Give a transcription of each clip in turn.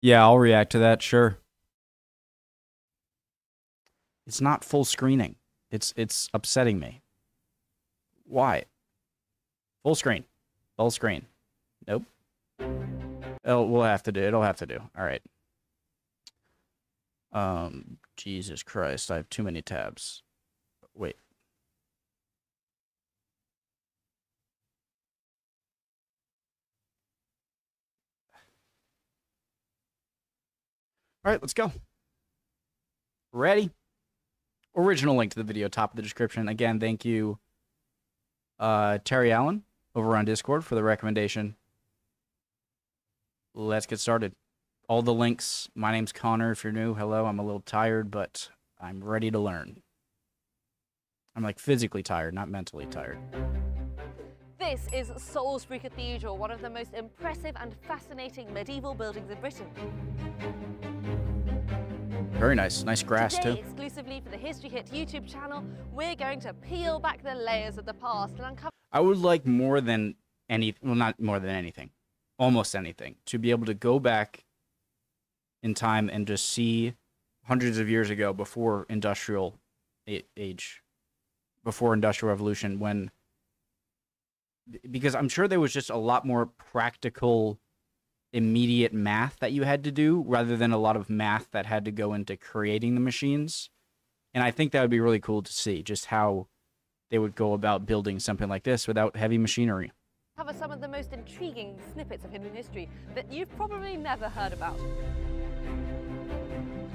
Yeah, I'll react to that. Sure. It's not full screening. It's it's upsetting me. Why? Full screen. Full screen. Nope. Oh, we'll have to do. It'll have to do. All right. Um, Jesus Christ, I have too many tabs. Wait. All right, let's go. Ready? Original link to the video, top of the description. Again, thank you, uh, Terry Allen over on Discord for the recommendation. Let's get started. All the links. My name's Connor. If you're new, hello. I'm a little tired, but I'm ready to learn. I'm like physically tired, not mentally tired. This is Salisbury Cathedral, one of the most impressive and fascinating medieval buildings in Britain. Very nice. Nice grass, Today, too. exclusively for the History Hit YouTube channel, we're going to peel back the layers of the past and uncover I would like more than any, well, not more than anything, almost anything, to be able to go back in time and just see hundreds of years ago before industrial age, before industrial revolution, when because I'm sure there was just a lot more practical, immediate math that you had to do rather than a lot of math that had to go into creating the machines. And I think that would be really cool to see just how they would go about building something like this without heavy machinery. Cover some of the most intriguing snippets of hidden history that you've probably never heard about.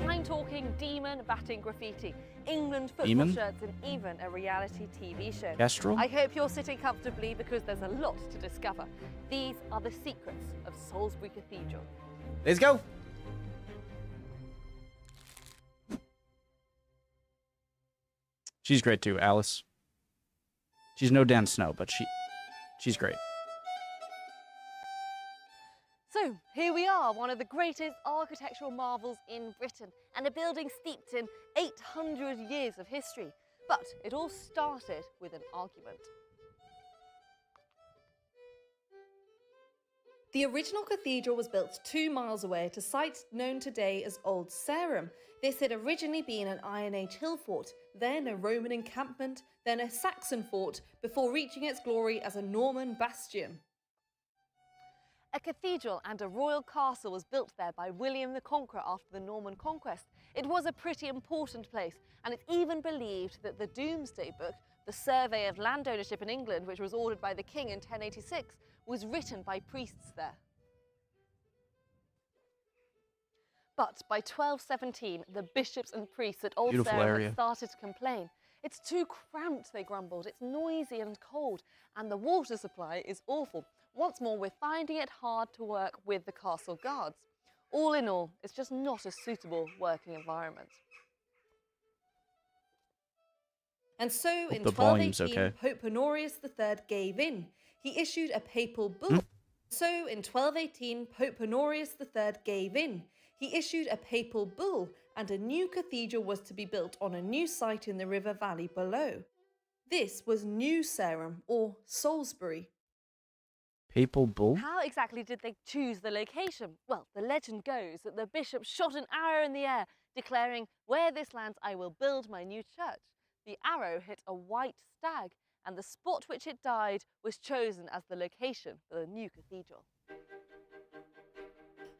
Time talking, demon batting graffiti, England football Demon? shirts, and even a reality TV show. Kestrel? I hope you're sitting comfortably because there's a lot to discover. These are the secrets of Salisbury Cathedral. Let's go. She's great too, Alice. She's no Dan Snow, but she she's great. So here we are, one of the greatest architectural marvels in Britain, and a building steeped in 800 years of history. But it all started with an argument. The original cathedral was built two miles away at a site known today as Old Sarum. This had originally been an Iron Age hill fort, then a Roman encampment, then a Saxon fort, before reaching its glory as a Norman bastion. A cathedral and a royal castle was built there by William the Conqueror after the Norman conquest. It was a pretty important place, and it's even believed that the Domesday Book, the survey of land ownership in England, which was ordered by the king in 1086, was written by priests there. But by 1217, the bishops and priests at Old Beautiful area. had started to complain. It's too cramped, they grumbled. It's noisy and cold, and the water supply is awful. Once more, we're finding it hard to work with the castle guards. All in all, it's just not a suitable working environment. And so in the volume's 1218, okay. Pope Honorius III gave in. He issued a papal bull. Hmm? So in 1218, Pope Honorius III gave in. He issued a papal bull, and a new cathedral was to be built on a new site in the river valley below. This was New Sarum, or Salisbury. Papal bull? How exactly did they choose the location? Well, the legend goes that the bishop shot an arrow in the air, declaring, Where this lands, I will build my new church. The arrow hit a white stag, and the spot which it died was chosen as the location for the new cathedral.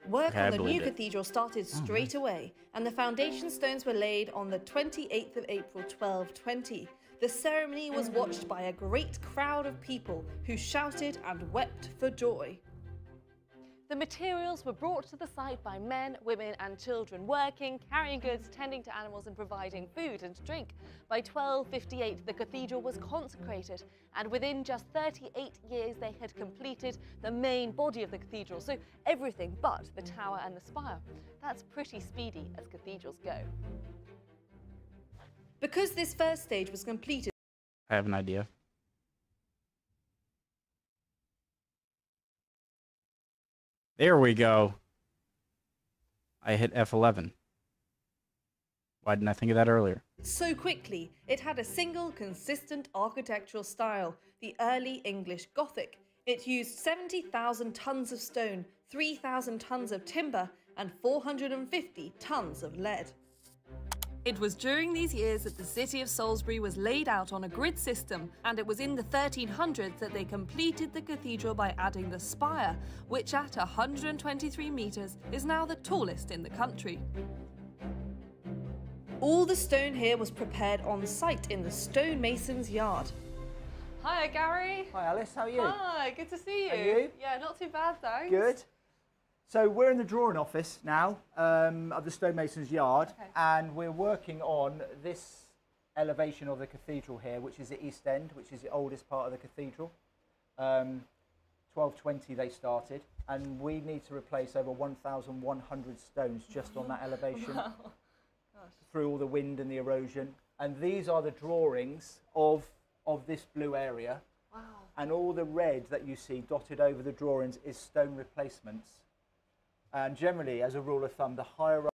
Work Okay, I on the new it. cathedral started oh, straight away, and the foundation stones were laid on the 28th of April 1220. The ceremony was watched by a great crowd of people who shouted and wept for joy. The materials were brought to the site by men, women, and children, working, carrying goods, tending to animals, and providing food and drink. By 1258, the cathedral was consecrated, and within just 38 years, they had completed the main body of the cathedral, so everything but the tower and the spire. That's pretty speedy as cathedrals go. Because this first stage was completed, I have an idea. There we go. I hit F11. Why didn't I think of that earlier? So quickly, it had a single consistent architectural style, the early English Gothic. It used 70,000 tons of stone, 3,000 tons of timber, and 450 tons of lead. It was during these years that the city of Salisbury was laid out on a grid system, and it was in the 1300s that they completed the cathedral by adding the spire, which at 123 metres is now the tallest in the country. All the stone here was prepared on site in the stonemason's yard. Hi, Gary. Hi Alice, how are you? Hi, good to see you. And you? Yeah, not too bad, thanks. Good. So we're in the drawing office now um, of the stonemason's yard, Okay. and we're working on this elevation of the cathedral here, which is the east end, which is the oldest part of the cathedral. Um, 1220 they started, and we need to replace over 1,100 stones just on that elevation through all the wind and the erosion. And these are the drawings of of this blue area. Wow. and all the red that you see dotted over the drawings is stone replacements. And generally, as a rule of thumb, the higher up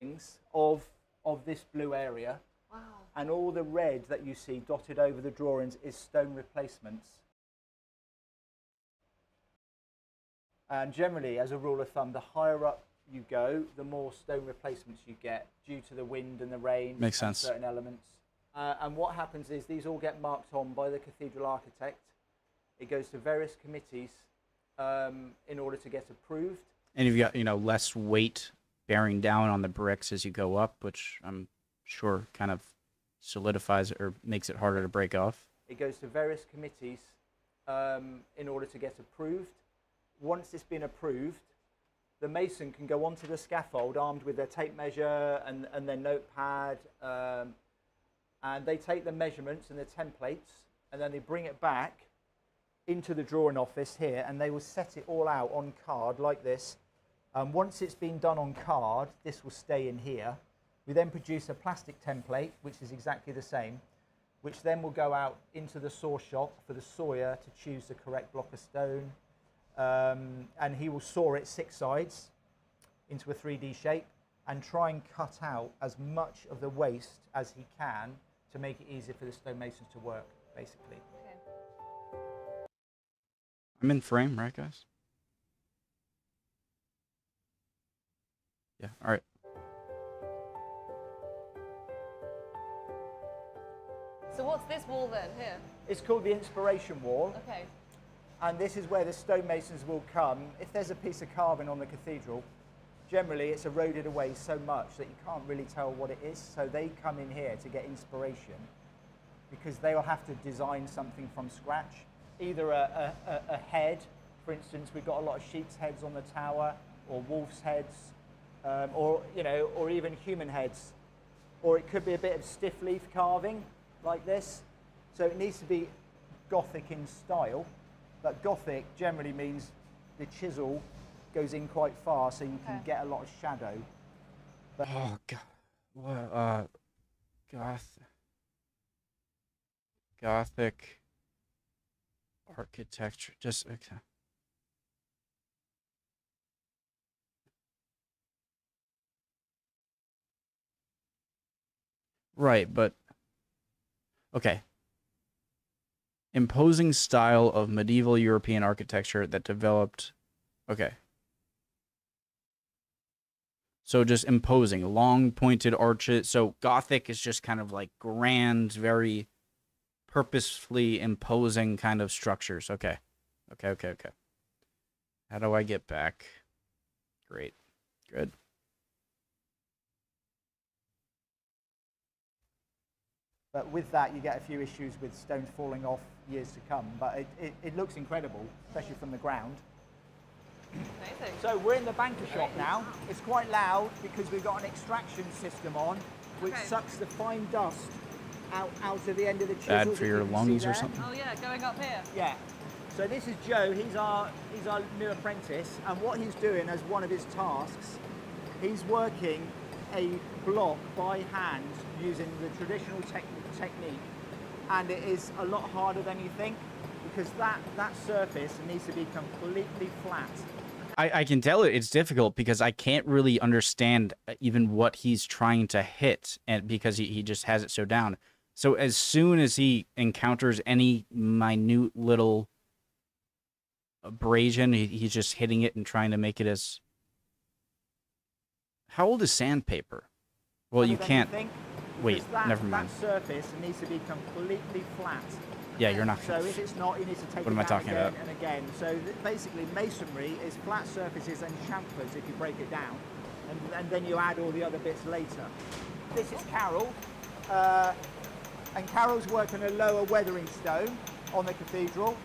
things of of this blue area Wow. and all the red that you see dotted over the drawings is stone replacements. And generally, as a rule of thumb, the higher up you go, the more stone replacements you get due to the wind and the rain Makes and sense. certain elements. Uh, and what happens is these all get marked on by the cathedral architect. It goes to various committees um, in order to get approved. And you've got, you know, less weight bearing down on the bricks as you go up, which I'm sure kind of solidifies it or makes it harder to break off. It goes to various committees um, in order to get approved. Once it's been approved, the mason can go onto the scaffold armed with their tape measure and, and their notepad, um, and they take the measurements and the templates, and then they bring it back into the drawing office here, and they will set it all out on card like this. Um, once it's been done on card, this will stay in here. We then produce a plastic template, which is exactly the same which then will go out into the saw shop for the sawyer to choose the correct block of stone. Um, and he will saw it six sides into a 3D shape and try and cut out as much of the waste as he can to make it easier for the stonemasons to work, basically. I'm in frame, right, guys? Yeah, all right. So what's this wall then here? It's called the inspiration wall, Okay. and this is where the stonemasons will come. If there's a piece of carving on the cathedral, generally it's eroded away so much that you can't really tell what it is. So they come in here to get inspiration because they will have to design something from scratch. Either a, a, a- a head, for instance, we've got a lot of sheep's heads on the tower, or wolf's heads, um, or you know, or even human heads, or it could be a bit of stiff leaf carving like this. So it needs to be Gothic in style, but Gothic generally means the chisel goes in quite far, so you can Okay. get a lot of shadow. But Oh god. What uh goth Gothic architecture. Just okay. Right, but okay. Imposing style of medieval European architecture that developed okay. So just imposing, long pointed arches. So Gothic is just kind of like grand, very purposefully imposing kind of structures. Okay. Okay, okay, okay. How do I get back? Great. Good. But with that, you get a few issues with stones falling off years to come. But it, it, it looks incredible, especially from the ground. Amazing. So we're in the banker shop now. It's quite loud because we've got an extraction system on, which Okay. sucks the fine dust out, out of the end of the chisels. Bad for your can lungs or something? Oh yeah, going up here. Yeah. So this is Joe. He's our he's our new apprentice, and what he's doing as one of his tasks, he's working a block by hand using the traditional tech technique, and it is a lot harder than you think because that that surface needs to be completely flat. I, I can tell it it's difficult because I can't really understand even what he's trying to hit and because he, he just has it so down. So as soon as he encounters any minute little abrasion, he, he's just hitting it and trying to make it as How old is sandpaper? Well, you can't. wait, that, never mind. That surface needs to be completely flat. Yeah, you're not. So if it's not, you need to take What it am I talking again about? and again. So basically, masonry is flat surfaces and chamfers if you break it down, and, and then you add all the other bits later. This is Carol, uh, and Carol's working a lower weathering stone on the cathedral.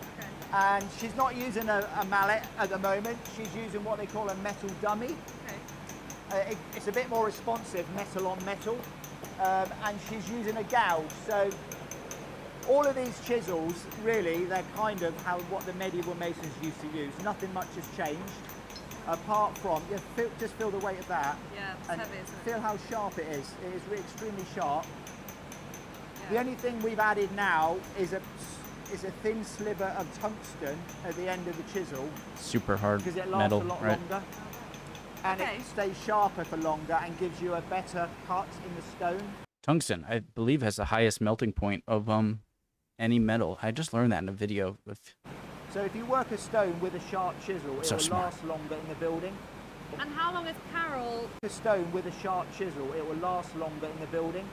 And she's not using a, a mallet at the moment. She's using what they call a metal dummy. Uh, it, it's a bit more responsive, metal on metal, um, and she's using a gouge. So all of these chisels, really, they're kind of how what the medieval masons used to use. Nothing much has changed, apart from yeah, feel, just feel the weight of that, Yeah, it's and heavy, isn't it? feel how sharp it is. It is extremely sharp. The only thing we've added now is a is a thin sliver of tungsten at the end of the chisel Super hard because it lasts metal, a lot right? longer. And Okay. it stays sharper for longer and gives you a better cut in the stone. Tungsten, I believe, has the highest melting point of um any metal. I just learned that in a video. With, So if you work a stone with a sharp chisel, it So will smart. last longer in the building. And how long is Carol A stone with a sharp chisel, it will last longer in the building.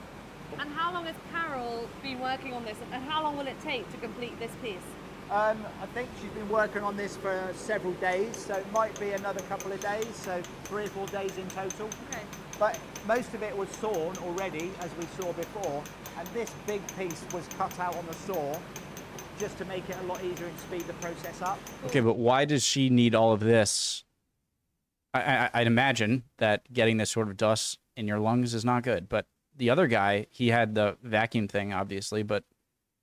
And how long has Carol been working on this and how long will it take to complete this piece? Um, I think she's been working on this for several days, so it might be another couple of days, so three or four days in total. Okay. But most of it was sawn already, as we saw before, and this big piece was cut out on the saw just to make it a lot easier and speed the process up. okay, but why does she need all of this? I, I, I'd imagine that getting this sort of dust in your lungs is not good. But the other guy, he had the vacuum thing, obviously, but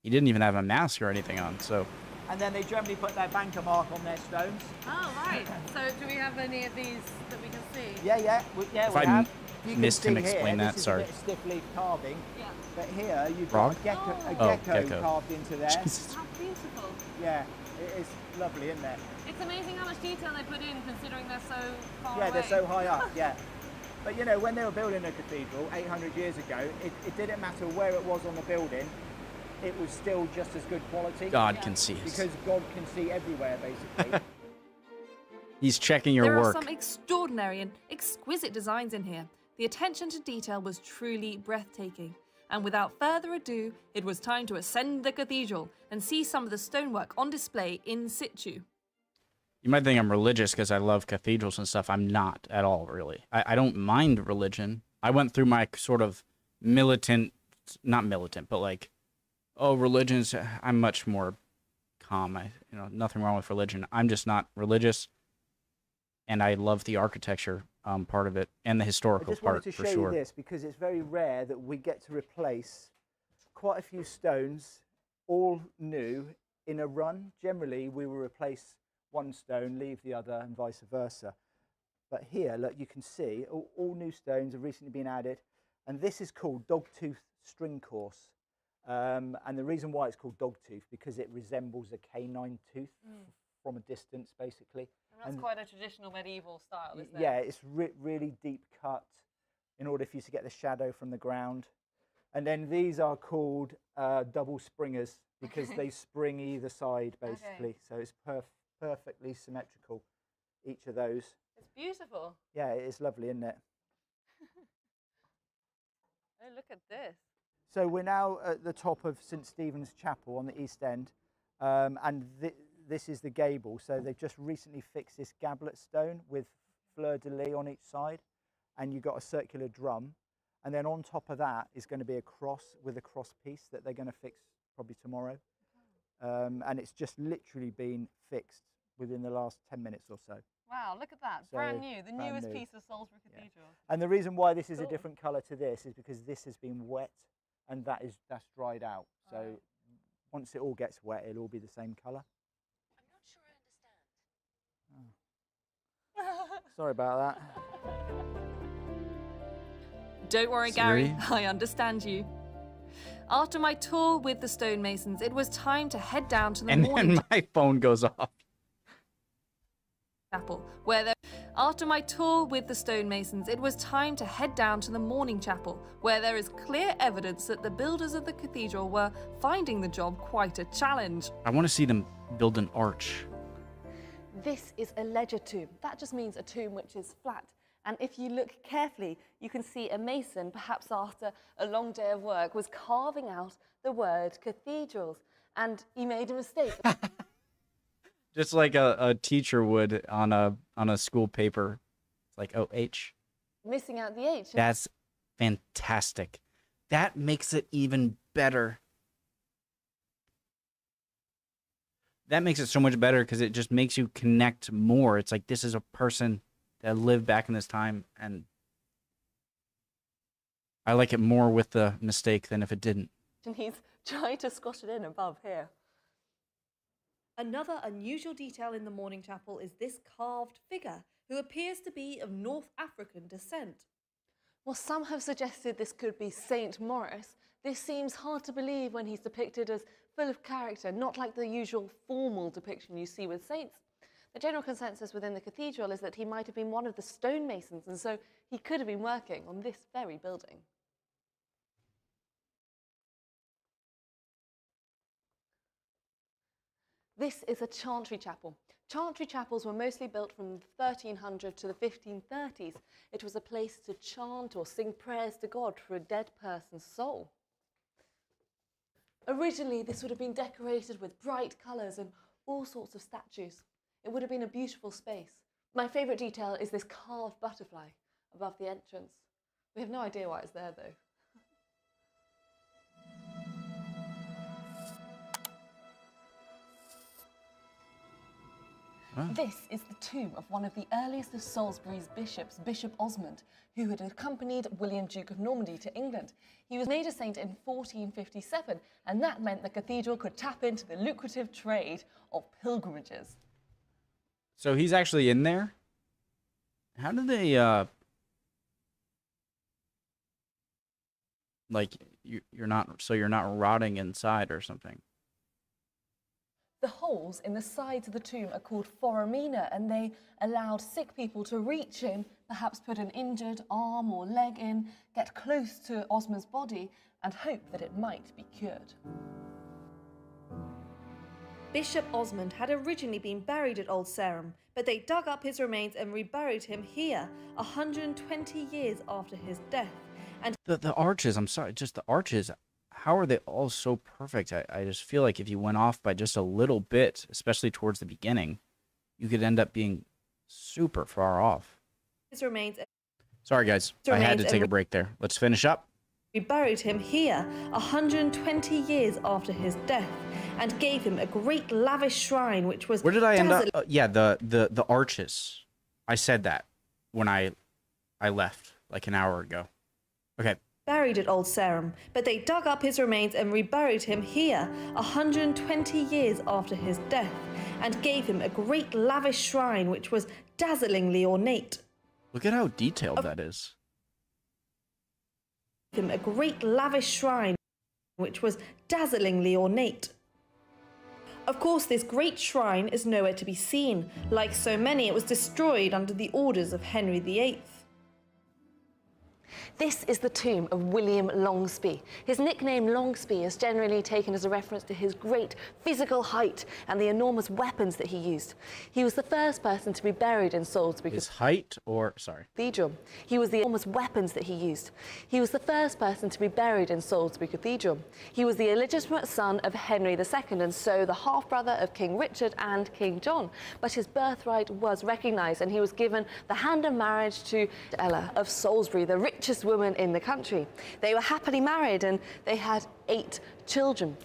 he didn't even have a mask or anything on. So And then they generally put their banker mark on their stones. Oh, right. So do we have any of these that we can see? Yeah, yeah, we, yeah, If we I have. m- You can missed him see here, explain that, sorry. A stiff leaf carving, Yeah. but here you've Frog? got a gecko, a Oh. Oh, gecko, gecko. carved into there. Jesus. How beautiful. Yeah, it is lovely, isn't it? It's amazing how much detail they put in considering they're so far yeah, away. they're so high up. Yeah. But you know, when they were building a cathedral 800 years ago, it, it didn't matter where it was on the building, it was still just as good quality. God can see us. Because God can see everywhere, basically. He's checking your there work. are some extraordinary and exquisite designs in here. The attention to detail was truly breathtaking. And without further ado, it was time to ascend the cathedral and see some of the stonework on display in situ. You might think I'm religious because I love cathedrals and stuff. I'm not at all, really. I, I don't mind religion. I went through my sort of militant, not militant, but like, oh, religion's. I'm much more calm. I, you know, nothing wrong with religion. I'm just not religious, and I love the architecture um, part of it and the I historical just wanted part to for show sure. you this because it's very rare that we get to replace quite a few stones, all new, in a run. Generally, we will replace one stone, leave the other, and vice versa. But here, look, you can see all, all new stones have recently been added, and this is called dogtooth string course. Um, and the reason why it's called dogtooth is because it resembles a canine tooth from a distance, basically. And And- quite a traditional medieval style, Y- Yeah, it? Yeah, it's re- really deep cut in order for you to get the shadow from the ground. And then these are called uh, double springers because they spring either side basically. So it's perf- perfectly symmetrical, each of those. It's beautiful. Yeah, it is lovely, isn't it? Oh, look at this. So we're now at the top of St Stephen's Chapel on the east end, um, and thi- this is the gable. So they've just recently fixed this gablet stone with fleur de lis on each side, and you've got a circular drum, and then on top of that is going to be a cross with a cross piece that they're going to fix probably tomorrow, um, and it's just literally been fixed within the last 10 minutes or so. Wow, look at that. So, brand new. The brand newest new. piece of Salisbury Yeah. Cathedral. And the reason why this is a different colour to this is because this has been wet and that is that's dried out. So Right. once it all gets wet, it'll all be the same colour. I'm not sure I understand. Oh. Sorry about that. Don't worry, Siri? Gary. I understand you. After my tour with the stonemasons, it was time to head down to the And morning then my phone goes off. chapel, where there. After my tour with the stonemasons, it was time to head down to the morning chapel, where there is clear evidence that the builders of the cathedral were finding the job quite a challenge. I want to see them build an arch. This is a ledger tomb. That just means a tomb which is flat. And if you look carefully, you can see a mason, perhaps after a long day of work, was carving out the word cathedrals. And he made a mistake. Just like a, a teacher would on a on a school paper. It's like oh H. missing out the H. That's fantastic. That makes it even better. That makes it so much better because it just makes you connect more. It's like this is a person that lived back in this time, and I like it more with the mistake than if it didn't. and he's trying to squash it in above here. Another unusual detail in the morning chapel is this carved figure, who appears to be of North African descent. Well, some have suggested this could be Saint Maurice. This seems hard to believe when he's depicted as full of character, not like the usual formal depiction you see with saints. The general consensus within the cathedral is that he might have been one of the stonemasons, and so he could have been working on this very building. This is a chantry chapel. Chantry chapels were mostly built from the 1300 to the 1530s. It was a place to chant or sing prayers to God for a dead person's soul. Originally, this would have been decorated with bright colours and all sorts of statues. It would have been a beautiful space. My favourite detail is this carved butterfly above the entrance. We have no idea why it's there though. This is the tomb of one of the earliest of Salisbury's bishops, Bishop Osmund, who had accompanied William, Duke of Normandy, to England. He was made a saint in 1457, and that meant the cathedral could tap into the lucrative trade of pilgrimages. So he's actually in there. How do they uh like you you're not so you're not rotting inside or something. The holes in the sides of the tomb are called foramina, and they allowed sick people to reach in, perhaps put an injured arm or leg in, get close to Osmund's body, and hope that it might be cured. Bishop Osmund had originally been buried at Old Sarum, but they dug up his remains and reburied him here 120 years after his death. And The the arches, I'm sorry, just the arches. How are they all so perfect? I, I just feel like if you went off by just a little bit, especially towards the beginning, you could end up being super far off. his remains Sorry guys, I had to take a break there. Let's finish up. We buried him here 120 years after his death and gave him a great lavish shrine which was Where did I end up? Uh, yeah, the the the arches. I said that when I I left like an hour ago. Okay. buried at Old Sarum, but they dug up his remains and reburied him here 120 years after his death and gave him a great lavish shrine which was dazzlingly ornate. Look at how detailed that is. him a great lavish shrine which was dazzlingly ornate. Of course, this great shrine is nowhere to be seen. Like so many, it was destroyed under the orders of Henry VIII. This is the tomb of William Longespée. His nickname Longespée is generally taken as a reference to his great physical height and the enormous weapons that he used. He was the first person to be buried in Salisbury His height or sorry. Cathedral. He was the enormous weapons that he used. He was the first person to be buried in Salisbury Cathedral. He was the illegitimate son of Henry II and so the half brother of King Richard and King John. But his birthright was recognised and he was given the hand of marriage to Ela of Salisbury, the richest woman in the country. They were happily married and they had eight children.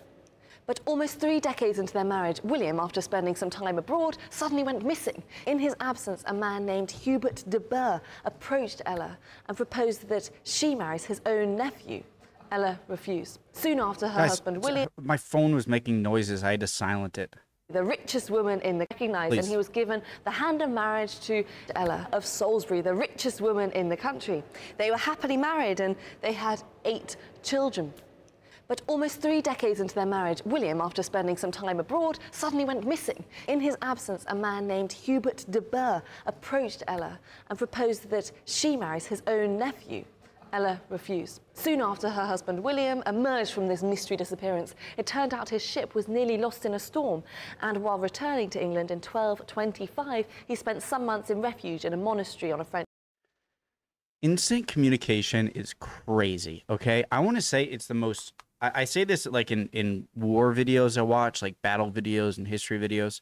But almost three decades into their marriage, William, after spending some time abroad, suddenly went missing. In his absence, a man named Hubert de Burgh approached Ela and proposed that she marries his own nephew. Ela refused. Soon after her Guys, husband William, my phone was making noises. I had to silent it. The richest woman in the recognized, and he was given the hand of marriage to Ela of Salisbury, the richest woman in the country. They were happily married and they had eight children. But almost three decades into their marriage, William, after spending some time abroad, suddenly went missing. In his absence, a man named Hubert de Burgh approached Ela and proposed that she marries his own nephew. Ela refused. Soon after her husband William emerged from this mystery disappearance, it turned out his ship was nearly lost in a storm, and while returning to England in 1225, he spent some months in refuge in a monastery on a French instant communication is crazy. Okay, I want to say it's the most. I, I say this like in in war videos I watch, like battle videos and history videos.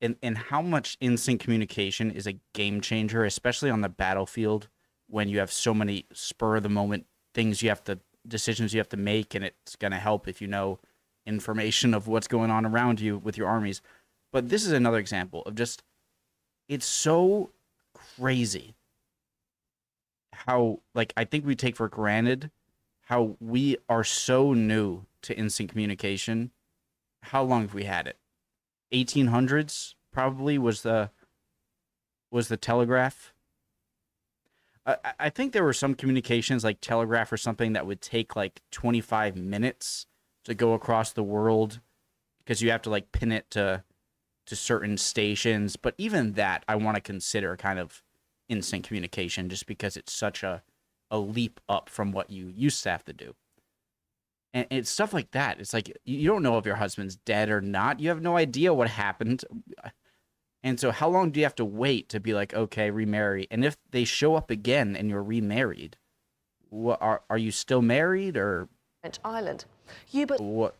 And and how much instant communication is a game changer, especially on the battlefield when you have so many spur of the moment things you have to decisions you have to make, and it's gonna help if you know information of what's going on around you with your armies. But this is another example of just it's so crazy how like I think we take for granted how we are so new to instant communication. How long have we had it? 1800s probably was the was the telegraph. I, I think there were some communications like telegraph or something that would take like 25 minutes to go across the world because you have to like pin it to to certain stations. But even that, I want to consider kind of instant communication just because it's such a a leap up from what you used to have to do. And it's stuff like that. It's like you don't know if your husband's dead or not. You have no idea what happened. And so how long do you have to wait to be like, okay, remarry? And if they show up again and you're remarried, what are are you still married or French island. Hubert what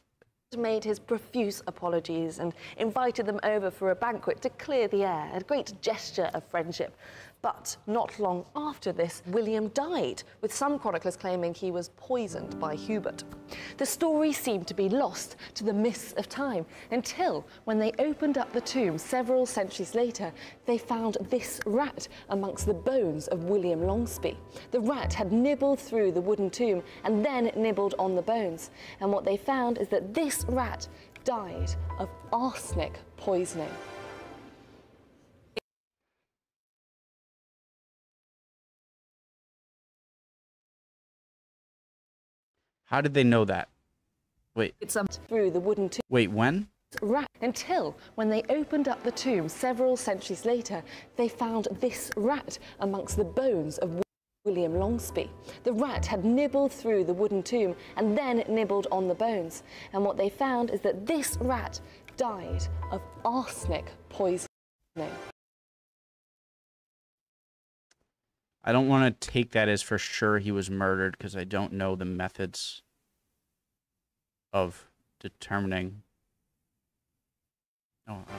made his profuse apologies and invited them over for a banquet to clear the air, a great gesture of friendship. But not long after this, William died, with some chroniclers claiming he was poisoned by Hubert. The story seemed to be lost to the mists of time until, when they opened up the tomb several centuries later, they found this rat amongst the bones of William Longespée. The rat had nibbled through the wooden tomb and then nibbled on the bones. And what they found is that this rat died of arsenic poisoning. How did they know that? Wait, It's Through the wooden tomb. wait, when? rat until when they opened up the tomb several centuries later they found this rat amongst the bones of William Longespée. The rat had nibbled through the wooden tomb and then nibbled on the bones. And what they found is that this rat died of arsenic poisoning. I don't want to take that as for sure he was murdered because I don't know the methods of determining. Oh. Uh.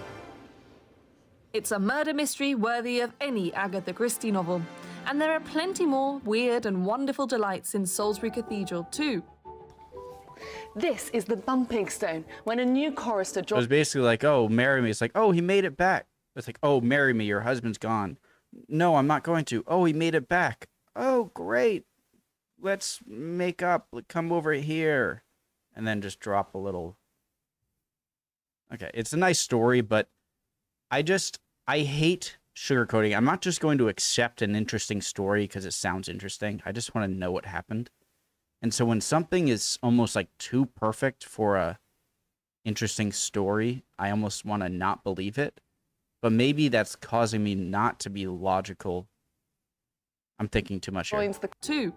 It's a murder mystery worthy of any Agatha Christie novel. And there are plenty more weird and wonderful delights in Salisbury Cathedral, too. This is the bumping stone when a new chorister It was joins basically like, "Oh, marry me." It's like, "Oh, he made it back." It's like, "Oh, marry me. Your husband's gone." No, I'm not going to. Oh, he made it back. Oh, great. Let's make up. Come over here, and then just drop a little. Okay, it's a nice story, but I just I hate sugarcoating. I'm not just going to accept an interesting story because it sounds interesting. I just want to know what happened. And so when something is almost like too perfect for a interesting story, I almost want to not believe it. But maybe that's causing me not to be logical. I'm thinking too much here. the Two.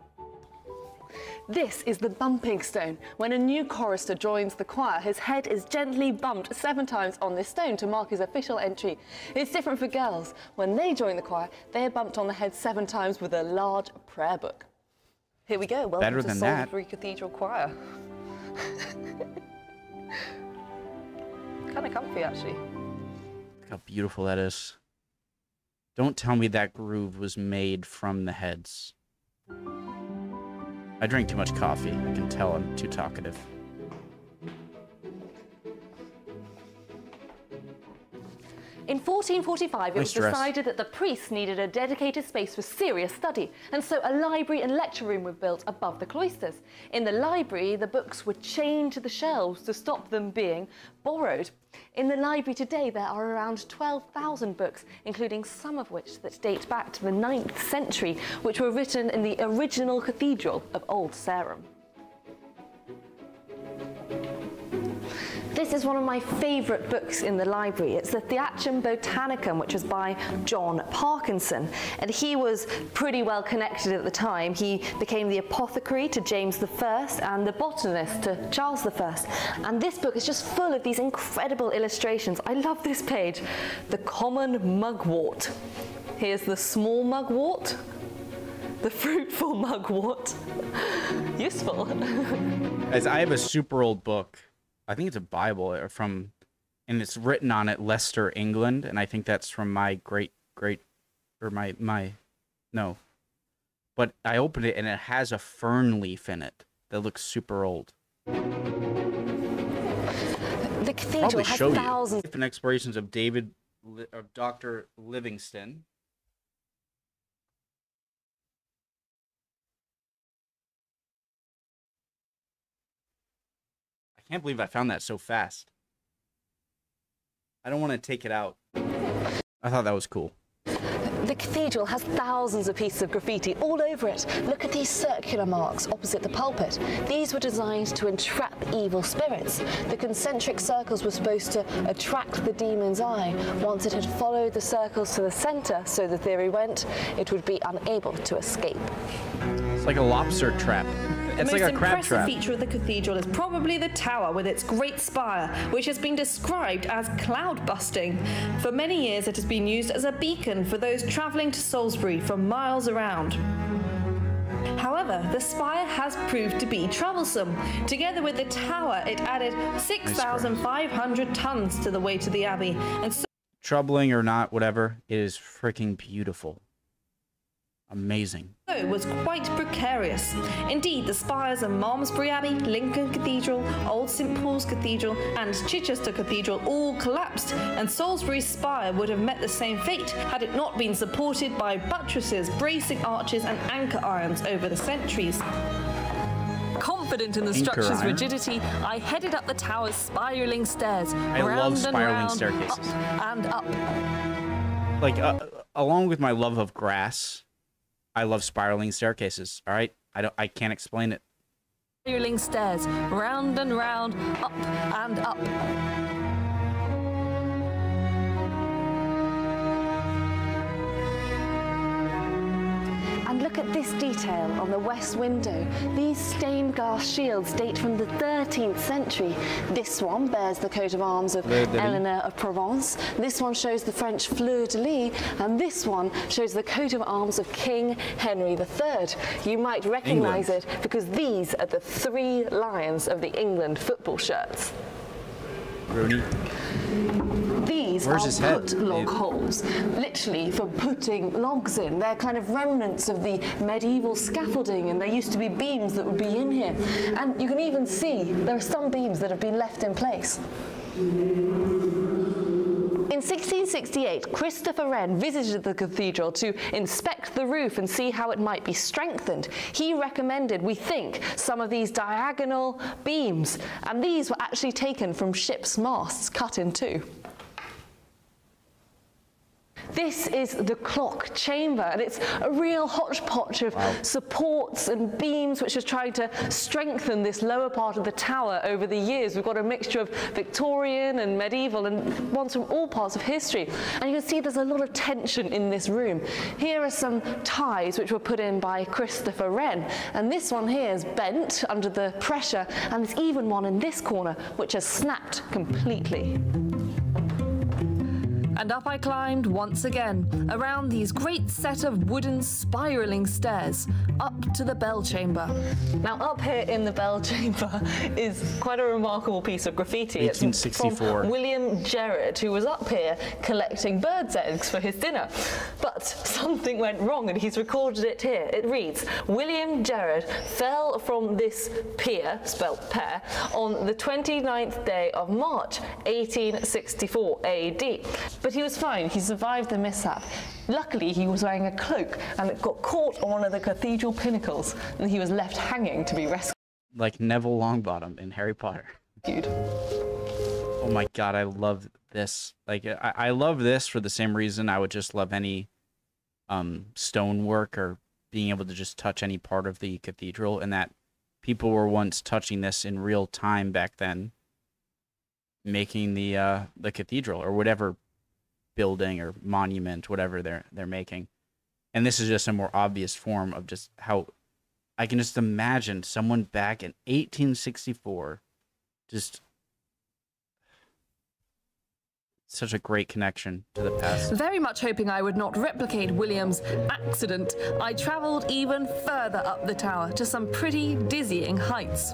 This is the bumping stone. When a new chorister joins the choir, his head is gently bumped seven times on this stone to mark his official entry. It's different for girls. When they join the choir, they are bumped on the head seven times with a large prayer book. Here we go. Welcome Better to than that. Salisbury Cathedral Choir. kind of comfy, actually. Look how beautiful that is. Don't tell me that groove was made from the heads. I drink too much coffee. I can tell I'm too talkative. In 1445, it was decided that the priests needed a dedicated space for serious study, and so a library and lecture room were built above the cloisters. In the library, the books were chained to the shelves to stop them being borrowed. In the library today, there are around 12,000 books, including some of which that date back to the 9th century, which were written in the original cathedral of Old Sarum. This is one of my favourite books in the library. It's the Theatrum Botanicum, which was by John Parkinson. And he was pretty well connected at the time. He became the apothecary to James I and the botanist to Charles I. And this book is just full of these incredible illustrations. I love this page. The common mugwort. Here's the small mugwort. the fruitful mugwort. Useful. As I have a super old book, I think it's a Bible uh, from, and it's written on it Leicester, England, and I think that's from my great great, or my my, no, but I opened it and it has a fern leaf in it that looks super old. The cathedral Probably has thousands. you. Life explorations of David, of Doctor Livingstone. Can't believe I found that so fast. I don't want to take it out. I thought that was cool. The cathedral has thousands of pieces of graffiti all over it. Look at these circular marks opposite the pulpit. These were designed to entrap evil spirits. The concentric circles were supposed to attract the demon's eye. Once it had followed the circles to the center, so the theory went, it would be unable to escape. It's like a lobster trap. It's the like most a crab impressive feature of the cathedral is probably the tower with its great spire, which has been described as cloud busting. For many years, it has been used as a beacon for those travelling to Salisbury from miles around. However, the spire has proved to be troublesome. Together with the tower, it added 6,500 tons to the weight of the abbey, and so Troubling or not, whatever, it is freaking beautiful. Amazing. It was quite precarious. Indeed, the spires of Malmesbury Abbey, Lincoln Cathedral, Old St Paul's Cathedral, and Chichester Cathedral all collapsed, and Salisbury's spire would have met the same fate had it not been supported by buttresses, bracing arches, and anchor irons over the centuries. Confident in the Anchor structure's iron. rigidity, I headed up the tower's spiraling stairs. I love round and spiraling round, staircases. Up and up. like uh, along with my love of grass i love spiraling staircases all right i don't i can't explain it Spiraling stairs, round and round, up and up. And look at this detail on the west window. These stained glass shields date from the 13th century. This one bears the coat of arms of Fleur de lis. Eleanor of Provence. This one shows the French fleur de lis, and this one shows the coat of arms of King Henry III. You might recognise it because these are the three lions of the England football shirts. rooney These Where's are his head? put log holes, literally for putting logs in. They're kind of remnants of the medieval scaffolding, and there used to be beams that would be in here. And you can even see there are some beams that have been left in place. In 1668, Christopher Wren visited the cathedral to inspect the roof and see how it might be strengthened. He recommended, we think, some of these diagonal beams, and these were actually taken from ships' masts cut in two. This is the clock chamber, and it's a real hodgepodge of supports and beams which are trying to strengthen this lower part of the tower over the years. We've got a mixture of Victorian and medieval and ones from all parts of history. And you can see there's a lot of tension in this room. Here are some ties which were put in by Christopher Wren, and this one here is bent under the pressure, and there's even one in this corner which has snapped completely. And up I climbed once again, around these great set of wooden spiraling stairs, up to the bell chamber. Now, up here in the bell chamber is quite a remarkable piece of graffiti. It's 1864. from William Jerrod, who was up here collecting birds' eggs for his dinner. But something went wrong, and he's recorded it here. It reads William Jerrod fell from this pier, spelt pear, on the 29th day of March, 1864 AD. But he was fine, he survived the mishap. Luckily, he was wearing a cloak and it got caught on one of the cathedral pinnacles, and he was left hanging to be rescued. like neville longbottom in harry potter oh my god i love this like i, I love this for the same reason i would just love any um stonework or being able to just touch any part of the cathedral and that people were once touching this in real time back then making the uh the cathedral or whatever building or monument whatever they're they're making and this is just a more obvious form of just how i can just imagine someone back in 1864 just such a great connection to the past. Very much hoping I would not replicate William's accident, I travelled even further up the tower to some pretty dizzying heights.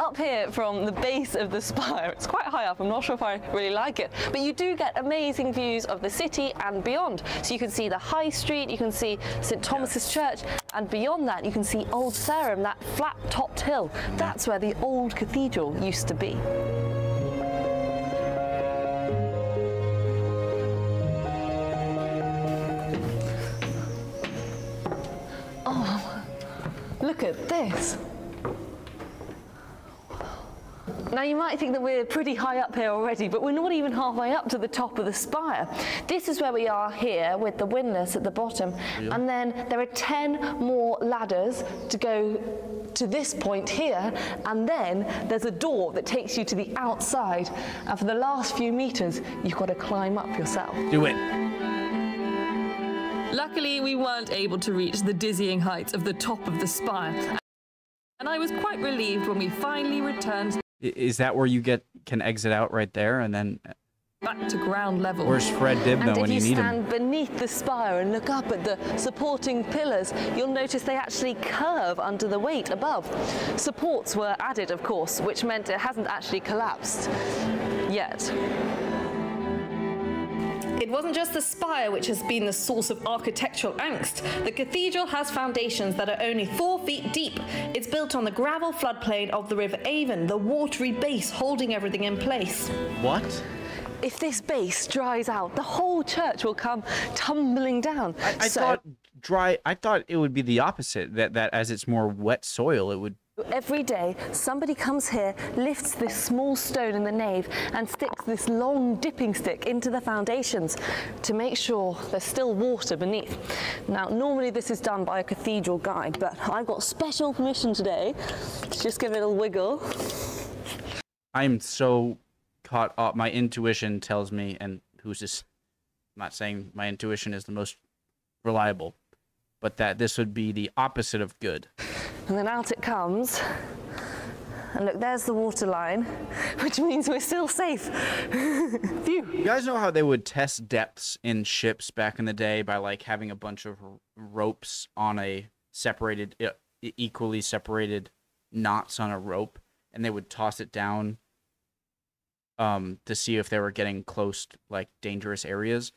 Up here from the base of the spire, it's quite high up, I'm not sure if I really like it, but you do get amazing views of the city and beyond. So you can see the High Street, you can see St Thomas's Church, and beyond that you can see Old Sarum, that flat topped hill. That's where the old cathedral used to be. Oh, look at this. Now you might think that we're pretty high up here already, but we're not even halfway up to the top of the spire. This is where we are here with the windlass at the bottom. And then there are 10 more ladders to go to this point here. And then there's a door that takes you to the outside. And for the last few meters, you've got to climb up yourself. Do it. Luckily, we weren't able to reach the dizzying heights of the top of the spire. And I was quite relieved when we finally returned I- Is that where you get can exit out right there and then back to ground level. where's Fred Dibnah And when you you need him? stand beneath the spire and look up at the supporting pillars, you'll notice they actually curve under the weight above. Supports were added, of course, which meant it hasn't actually collapsed yet. It wasn't just the spire which has been the source of architectural angst. The cathedral has foundations that are only four feet deep. It's built on the gravel floodplain of the River Avon, the watery base holding everything in place. What? If this base dries out, the whole church will come tumbling down. I, I so thought dry. I thought it would be the opposite. That that as it's more wet soil, it would. Every day somebody comes here, lifts this small stone in the nave and sticks this long dipping stick into the foundations to make sure there's still water beneath. Now, normally this is done by a cathedral guide, but I've got special permission today to just give it a wiggle. I'm so caught up. My intuition tells me, and who's this? I'm not saying my intuition is the most reliable, but that this would be the opposite of good. And then out it comes. And look, there's the water line, which means we're still safe. Phew. You guys know how they would test depths in ships back in the day by like having a bunch of ropes on a separated, equally separated knots on a rope, and they would toss it down um to see if they were getting close to like dangerous areas.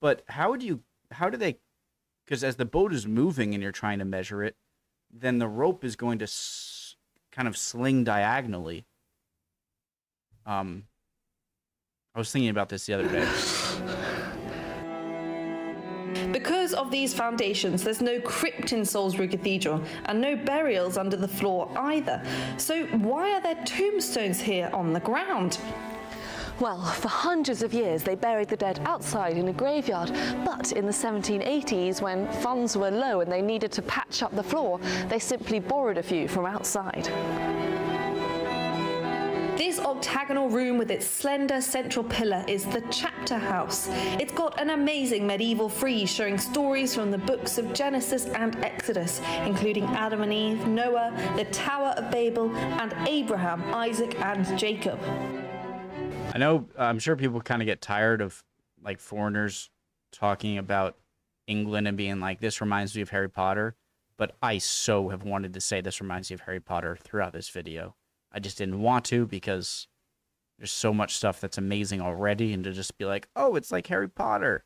But how would you? How do they? Because as the boat is moving and you're trying to measure it, then the rope is going to s- kind of sling diagonally. Um, I was thinking about this the other day. Because of these foundations, there's no crypt in Salisbury Cathedral and no burials under the floor either. So, why are there tombstones here on the ground? Well, for hundreds of years they buried the dead outside in a graveyard, but in the 1780s, when funds were low and they needed to patch up the floor, they simply borrowed a few from outside. This octagonal room with its slender central pillar is the chapter house. It's got an amazing medieval frieze showing stories from the books of Genesis and Exodus, including Adam and Eve, Noah, the Tower of Babel, and Abraham, Isaac, and Jacob. I know. Uh, I'm sure people kind of get tired of like foreigners talking about England and being like, "This reminds me of Harry Potter," but I so have wanted to say this reminds me of Harry Potter throughout this video. I just didn't want to because there's so much stuff that's amazing already, and to just be like, "Oh, it's like Harry Potter,"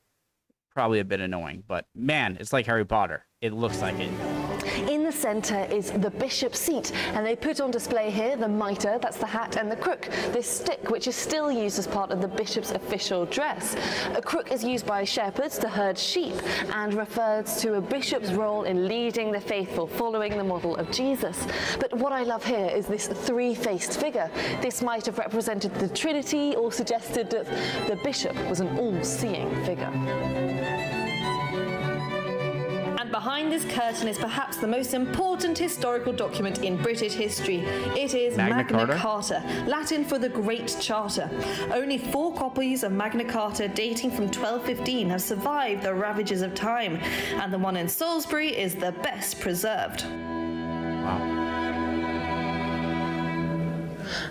probably a bit annoying. But man, it's like Harry Potter. It looks like it. In the centre is the bishop's seat, and they put on display here the mitre, that's the hat, and the crook, this stick which is still used as part of the bishop's official dress. A crook is used by shepherds to herd sheep and refers to a bishop's role in leading the faithful, following the model of Jesus. But what I love here is this three-faced figure. This might have represented the Trinity or suggested that the bishop was an all-seeing figure. And behind this curtain is perhaps the most important historical document in British history. It is Magna Magna, Carta? Carta, Latin for the Great Charter. Only four copies of Magna Carta dating from 1215 have survived the ravages of time, and the one in Salisbury is the best preserved. Wow.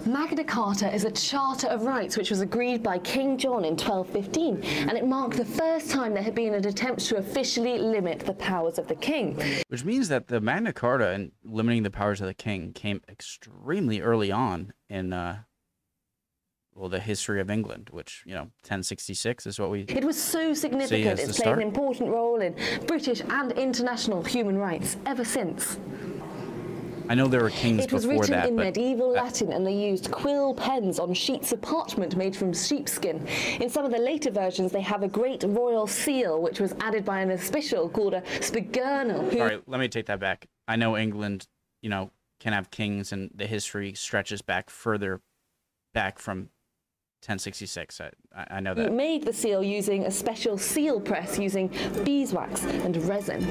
Magna Carta is a charter of rights which was agreed by King John in 1215, and it marked the first time there had been an attempt to officially limit the powers of the king. Which means that the Magna Carta and limiting the powers of the king came extremely early on in uh, well the history of England, which you know 1066 is what we. It was so significant, it's played start? an important role in British and international human rights ever since. I know there were kings It was before written that, in medieval that- Latin and they used quill pens on sheets of parchment made from sheepskin. In some of the later versions, they have a great royal seal, which was added by an official called a spigurnel. Who All right, let me take that back. I know England, you know, can have kings, and the history stretches back further back from 1066. I, I I know that. made the seal using a special seal press using beeswax and resin.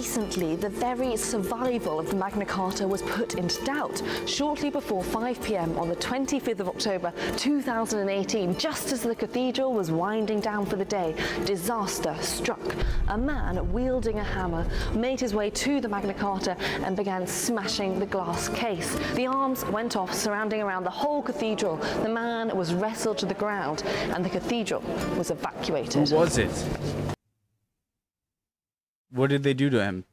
Recently, the very survival of the Magna Carta was put into doubt. Shortly before 5 pm on the 25th of October 2018, just as the cathedral was winding down for the day, disaster struck. A man wielding a hammer made his way to the Magna Carta and began smashing the glass case. The arms went off, surrounding around the whole cathedral. The man was wrestled to the ground and the cathedral was evacuated. Who was it? What did they do to him?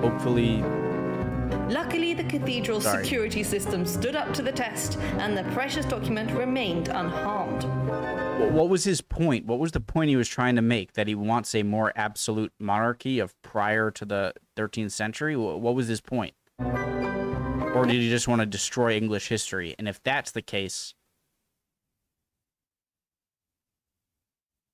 Hopefully, Luckily, the cathedral's Sorry. security system stood up to the test and the precious document remained unharmed. what was his point? What was the point he was trying to make? That he wants a more absolute monarchy of prior to the 13th century? What was his point? Or did he just want to destroy English history? And if that's the case,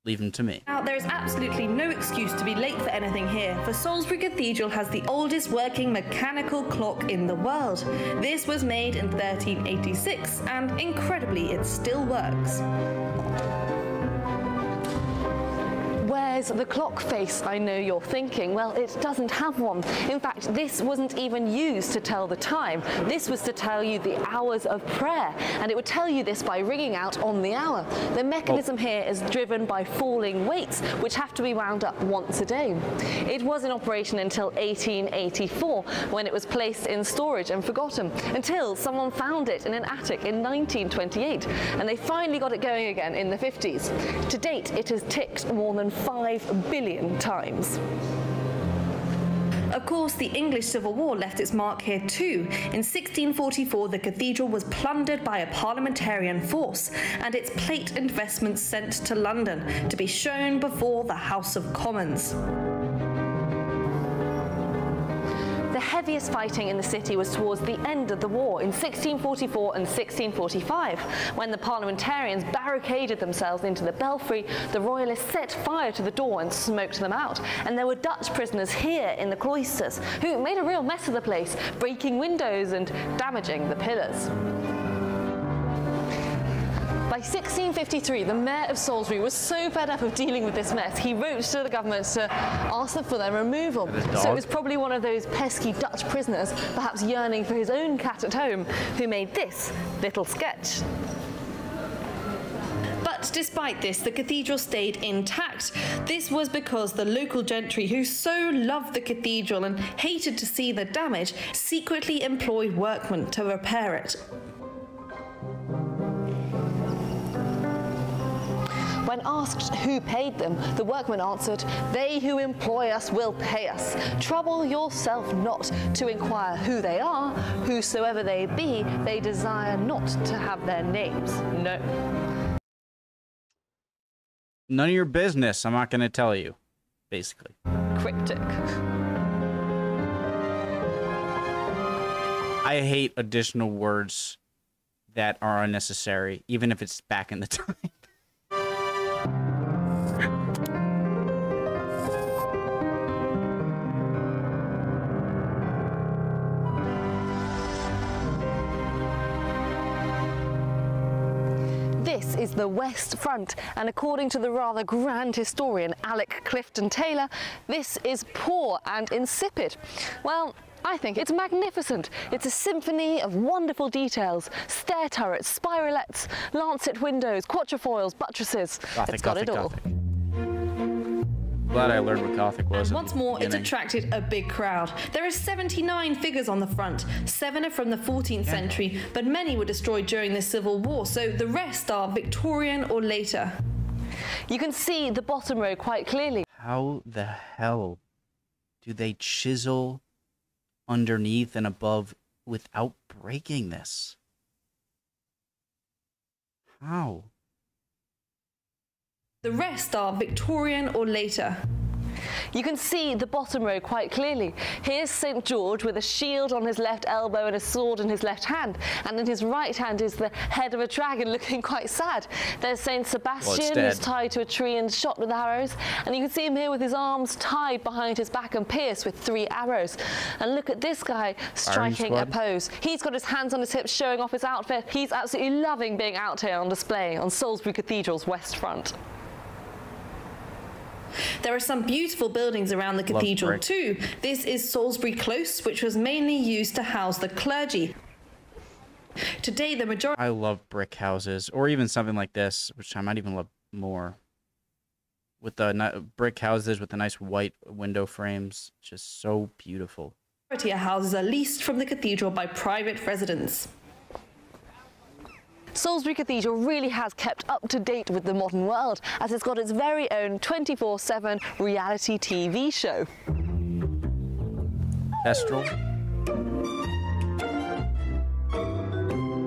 leave him to me. Now, there is absolutely no excuse to be late for anything here, for Salisbury Cathedral has the oldest working mechanical clock in the world. This was made in 1386, and incredibly, it still works. Where's the clock face? I know you're thinking. Well, it doesn't have one. In fact, this wasn't even used to tell the time. This was to tell you the hours of prayer, and it would tell you this by ringing out on the hour. The mechanism oh. here is driven by falling weights, which have to be wound up once a day. It was in operation until 1884, when it was placed in storage and forgotten, until someone found it in an attic in 1928, and they finally got it going again in the 50s. To date, it has ticked more than 5 billion times. Of course, the English Civil War left its mark here too. In 1644, the cathedral was plundered by a parliamentarian force and its plate investments sent to London to be shown before the House of Commons. The heaviest fighting in the city was towards the end of the war in 1644 and 1645, when the parliamentarians barricaded themselves into the belfry. The royalists set fire to the door and smoked them out, and there were Dutch prisoners here in the cloisters who made a real mess of the place, breaking windows and damaging the pillars. By 1653, the mayor of Salisbury was so fed up of dealing with this mess, he wrote to the government to ask them for their removal. So it was probably one of those pesky Dutch prisoners, perhaps yearning for his own cat at home, who made this little sketch. But despite this, the cathedral stayed intact. This was because the local gentry, who so loved the cathedral and hated to see the damage, secretly employed workmen to repair it. When asked who paid them, the workman answered, They who employ us will pay us. Trouble yourself not to inquire who they are, whosoever they be, they desire not to have their names known. None of your business. I'm not going to tell you, basically. Cryptic. I hate additional words that are unnecessary, even if it's back in the time. This is the West Front, and according to the rather grand historian Alec Clifton Taylor, this is poor and insipid. Well, I think it's magnificent. It's a symphony of wonderful details stair turrets, spirelets, lancet windows, quatrefoils, buttresses. It's got gothic, it all. Glad I learned what Gothic was. And once more, beginning. attracted a big crowd. There are 79 figures on the front. Seven are from the 14th century, but many were destroyed during the Civil War, so the rest are Victorian or later. You can see the bottom row quite clearly. How the hell do they chisel underneath and above without breaking this? How? The rest are Victorian or later. You can see the bottom row quite clearly. Here's St. George with a shield on his left elbow and a sword in his left hand. And in his right hand is the head of a dragon looking quite sad. There's St. Sebastian who's tied to a tree and shot with arrows. And you can see him here with his arms tied behind his back and pierced with three arrows. And look at this guy striking a pose. He's got his hands on his hips showing off his outfit. He's absolutely loving being out here on display on Salisbury Cathedral's west front. There are some beautiful buildings around the cathedral too. This is Salisbury Close, which was mainly used to house the clergy. Today, the majority I love brick houses, or even something like this, which I might even love more. With the brick houses with the nice white window frames, just so beautiful. of houses are leased from the cathedral by private residents. Salisbury Cathedral really has kept up to date with the modern world as it's got its very own 24 7 reality TV show. Kestrel.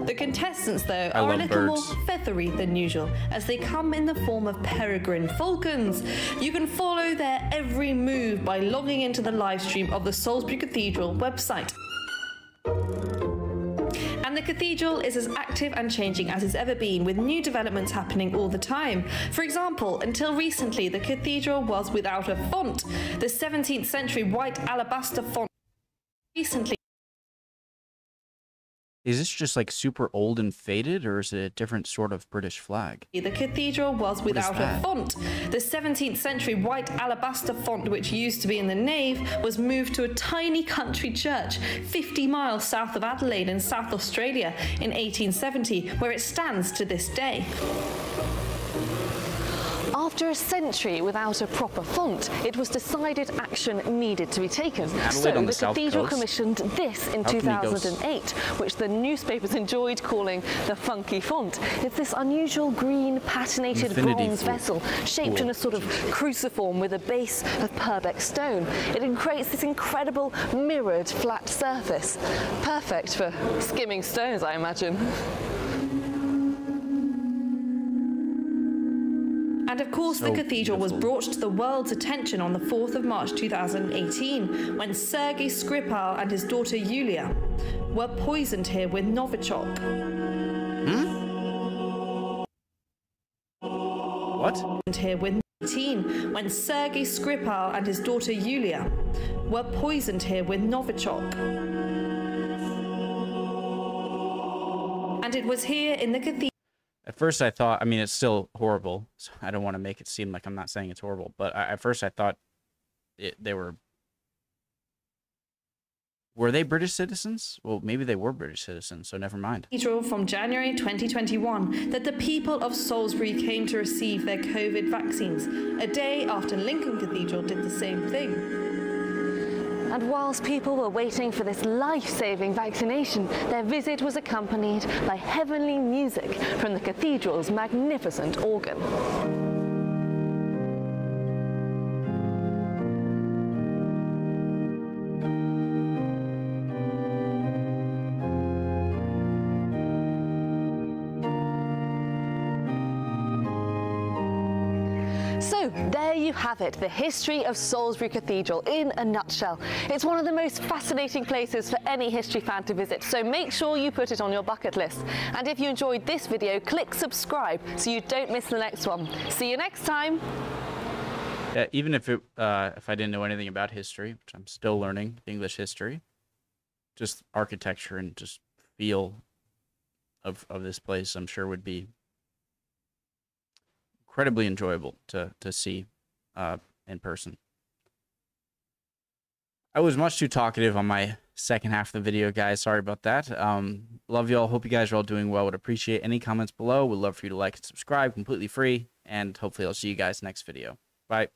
The contestants, though, I are a little birds. more feathery than usual, as they come in the form of peregrine falcons. You can follow their every move by logging into the live stream of the Salisbury Cathedral website. And the cathedral is as active and changing as it's ever been, with new developments happening all the time. For example, until recently, the cathedral was without a font. The 17th century white alabaster font recently Is this just like super old and faded, or is it a different sort of British flag? The cathedral was without a font. The 17th century white alabaster font, which used to be in the nave, was moved to a tiny country church 50 miles south of Adelaide in South Australia in 1870, where it stands to this day. After a century without a proper font, it was decided action needed to be taken. So the the cathedral coast? commissioned this in How can you go s- 2008, which the newspapers enjoyed calling the funky font. It's this unusual green patinated Infinity bronze vessel shaped in a sort of cruciform with a base of Purbeck stone. It creates this incredible mirrored flat surface, perfect for skimming stones, I imagine. And of course, the So cathedral was brought to the world's attention on the 4th of March 2018 when Sergei Skripal and his daughter Yulia were poisoned here with Novichok. Hmm? What? And here with 18 when Sergei Skripal and his daughter Yulia were poisoned here with Novichok. And it was here in the cathedral. At first, I thought, I mean, it's still horrible. So I don't want to make it seem like I'm not saying it's horrible, but I, at first I thought it, they were. Were they British citizens? Well, maybe they were British citizens, so never mind. cathedral from January 2021 that the people of Salisbury came to receive their COVID vaccines, a day after Lincoln Cathedral did the same thing. And whilst people were waiting for this life-saving vaccination, their visit was accompanied by heavenly music from the cathedral's magnificent organ. There you have it, the history of Salisbury Cathedral in a nutshell. It's one of the most fascinating places for any history fan to visit, so make sure you put it on your bucket list. And if you enjoyed this video, click subscribe so you don't miss the next one. See you next time! Yeah, even if it, uh, if I didn't know anything about history, which I'm still learning English history, just architecture and just feel of of this place, I'm sure would be incredibly enjoyable to to see uh, in person. I was much too talkative on my second half of the video, guys. Sorry about that. Um, love y'all. Hope you guys are all doing well. Would appreciate any comments below. Would love for you to like and subscribe, completely free. And hopefully, I'll see you guys next video. Bye.